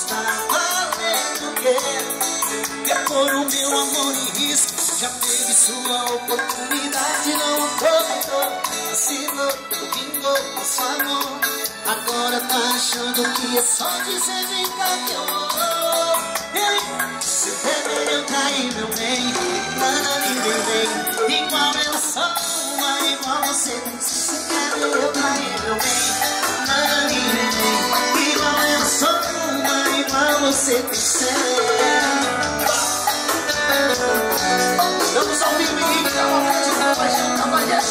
está valendo o quê? Quer pôr o meu amor em risco? Já teve sua oportunidade, não aproveitou. Assinou, vingou com sua mão. Agora tá achando que é só dizer vem cá que eu vou. Se beber eu caí, meu bem, nada me bem Igual eu sou uma, igual você. Se beber eu caí, meu bem? Você tem que ser. Estamos ao vivo em Rica, uma festa da paixão, cavalheiros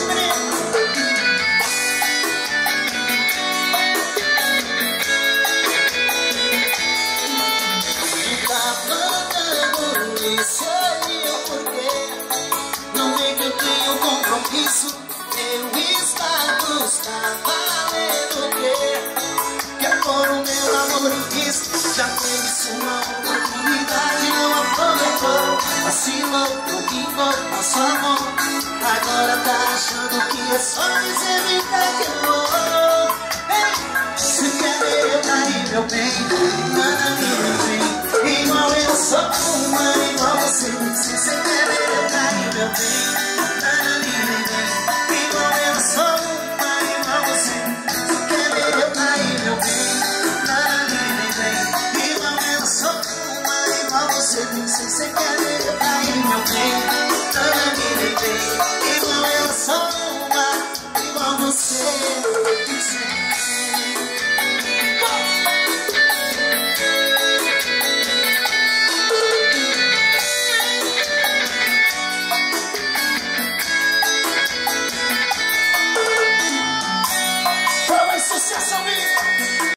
mandando isso aí o porquê Não vem que eu tenho compromisso Meu status tá valendo o quê? Quer pôr o meu amor risco Já teve sua oportunidade, não aproveitou Vacilou, roubou a sua mão Agora tá achando que é só dizer cá que eu vou Se quer ver eu cair, meu bem Você nem sei se quer ver aí, meu bem também me bem Igual eu sou uma, igual você.